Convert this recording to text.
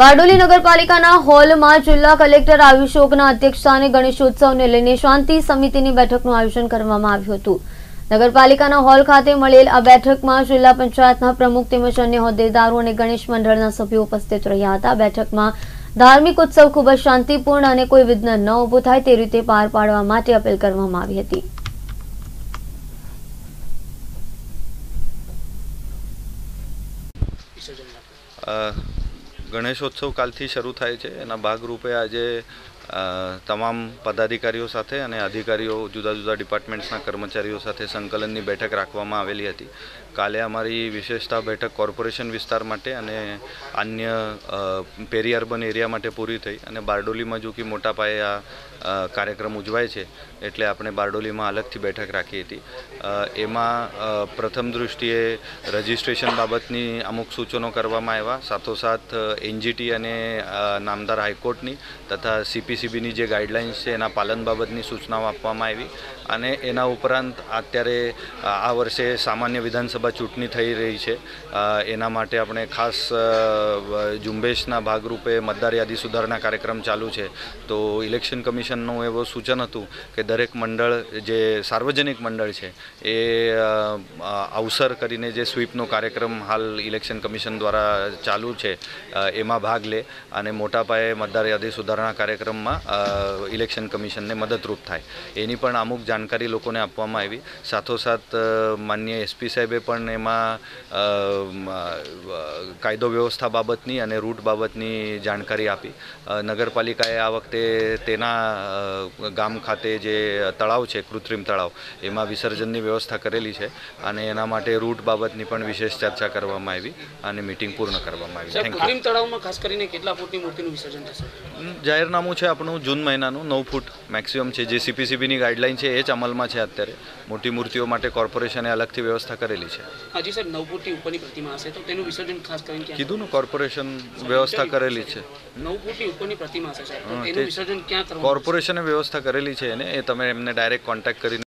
બારડોલી નગરપાલિકાના હોલમાં જિલ્લા કલેક્ટર આયુષોકના અધ્યક્ષસ્થાને ગણેશોત્સવને લઈને શાંતિ સમિતિની બેઠકનું આયોજન કરવામાં આવ્યું હતું. નગરપાલિકાના હોલ ખાતે મળેલ આ બેઠકમાં જિલ્લા પંચાયતના પ્રમુખ તેમજ અન્ય હોદ્દેદારો અને ગણેશ મંડળના સભ્યો ઉપસ્થિત રહ્યા હતા. બેઠકમાં ધાર્મિક ઉત્સવ ખૂબ જ શાંતિપૂર્ણ અને કોઈ વિઘ્ન ન ઊભું થાય તે રીતે પાર પાડવા માટે અપીલ કરવામાં આવી હતી. અ, ગણેશોત્સવ કાલથી શરૂ થાય છે. એના ભાગરૂપે આજે તમામ પદાધિકારીઓ સાથે અને અધિકારીઓ જુદા જુદા ડિપાર્ટમેન્ટ્સના કર્મચારીઓ સાથે સંકલનની બેઠક રાખવામાં આવેલી હતી. કાલે અમારી વિશેષતા બેઠક કોર્પોરેશન વિસ્તાર માટે અને અન્ય પેરી અર્બન એરિયા માટે પૂરી થઈ અને બારડોલીમાં જો કે મોટા પાયે આ કાર્યક્રમ ઉજવાય છે એટલે આપણે બારડોલીમાં અલગથી બેઠક રાખી હતી. એમાં પ્રથમ દૃષ્ટિએ રજિસ્ટ્રેશન બાબતની અમુક સૂચનો કરવામાં આવ્યા. સાથોસાથ એનજીટી અને નામદાર હાઈકોર્ટની તથા સીપીસીબીની જે ગાઈડલાઇન્સ છે એના પાલન બાબતની સૂચનાઓ આપવામાં આવી. અને એના ઉપરાંત અત્યારે આ વર્ષે સામાન્ય વિધાનસભા ચૂંટણી થઈ રહી છે. એના માટે આપણે ખાસ ઝુંબેશના ભાગરૂપે મતદાર યાદી સુધારણા કાર્યક્રમ ચાલુ છે. તો ઇલેક્શન કમિશનનું એવું સૂચન હતું કે દરેક મંડળ, જે સાર્વજનિક મંડળ છે, એ અવસર કરીને જે સ્વીપનો કાર્યક્રમ હાલ ઇલેક્શન કમિશન દ્વારા ચાલુ છે એમાં ભાગ લે અને મોટા પાયે મતદાર યાદી સુધારણા કાર્યક્રમમાં ઇલેક્શન કમિશનને મદદરૂપ થાય. એની પણ અમુક જાણકારી લોકોને આપવામાં આવી. સાથોસાથ માન્ય એસપી સાહેબે પણ એમાં કાયદો વ્યવસ્થા બાબતની અને રૂટ બાબતની જાણકારી આપી. નગરપાલિકાએ આ વખતે તેના ગામ ખાતે જે તળાવ છે કૃત્રિમ તળાવ એમાં વિસર્જનની વ્યવસ્થા કરેલી છે અને એના માટે રૂટ બાબતની પણ વિશેષ ચર્ચા કરવામાં આવી અને મિટિંગ પૂર્ણ કરવામાં આવી. થેન્ક યુ કૃત્રિમ તળાવમાં ખાસ કરીને કેટલા ફૂટની મૂર્તિનું વિસર્જન થશે? જાહેરનામું છે આપણું જૂન મહિનાનું નવ ફૂટ મેક્સિમમ છે. જે સીપીસીબીની ગાઈડલાઇન છે એ જ અમલમાં છે અત્યારે. મોટી મૂર્તિઓ માટે કોર્પોરેશને અલગથી વ્યવસ્થા કરેલી છે. હજી સર નવ ફૂટથી ઉપરની પ્રતિમા હશે તો તેનું વિસર્જન ખાસ કરીને કીધું ને કોર્પોરેશન વ્યવસ્થા કરેલી છે. નવ ફૂટની ઉપરની પ્રતિમા હશે સર તેનું વિસર્જન ક્યાં કરવું કોર્પોરેશને વ્યવસ્થા કરેલી છે એને એ તમે એમને ડાયરેક્ટ કોન્ટેક્ટ કરીને